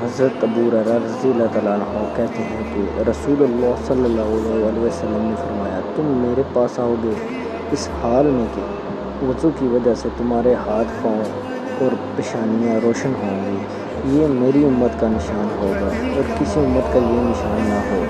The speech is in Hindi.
हज़रत अबू रज़ी कहते हैं कि रसूल ने फरमाया, तुम मेरे पास आओगे इस हाल में कि वज़ू की वजह से तुम्हारे हाथ पाँव और पेशानियाँ रोशन होंगी। ये मेरी उम्मत का निशान होगा और किसी उम्मत का ये निशान ना हो।